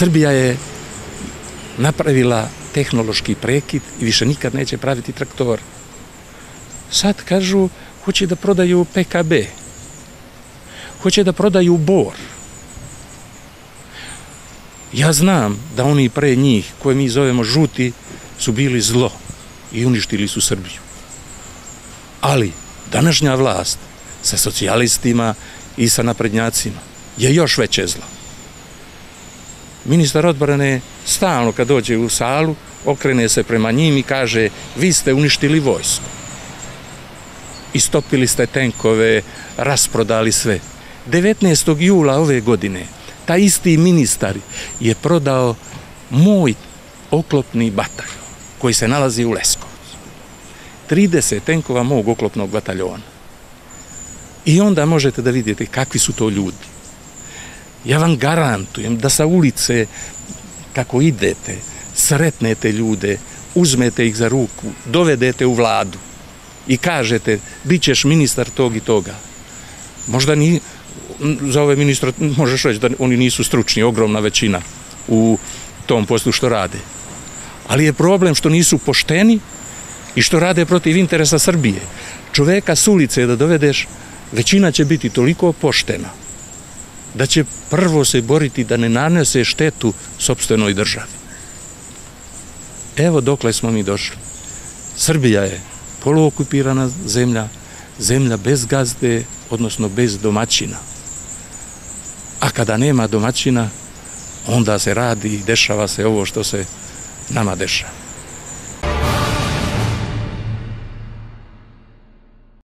Srbija je napravila tehnološki prekid i više nikad neće praviti traktor. Sad kažu, hoće da prodaju PKB, hoće da prodaju BOR. Ja znam da oni pre njih, koje mi zovemo žuti, su bili zlo i uništili su Srbiju. Ali današnja vlast sa socijalistima i sa naprednjacima je još veće zlo. Ministar odbrane stalno kad dođe u salu, okrene se prema njim i kaže vi ste uništili vojsku. Istopili ste tenkove, rasprodali sve. 19. jula ove godine ta isti ministar je prodao moj oklopni bataljon koji se nalazi u Leskovcu. 30 tenkova mog oklopnog bataljona. I onda možete da vidite kakvi su to ljudi. Ja vam garantujem da sa ulice, kako idete, sretnete ljude, uzmete ih za ruku, dovedete u vladu i kažete, bit ćeš ministar tog i toga. Možda ni, za ove ministra možeš reći da oni nisu stručni, ogromna većina u tom poslu što rade. Ali je problem što nisu pošteni i što rade protiv interesa Srbije. Čoveka s ulice da dovedeš, većina će biti toliko poštena da će prvo se boriti da ne nanese štetu sobstvenoj državi. Evo dokle smo mi došli. Srbija je poluokupirana zemlja, zemlja bez gazde, odnosno bez domaćina. A kada nema domaćina, onda se radi i dešava se ovo što se nama dešava.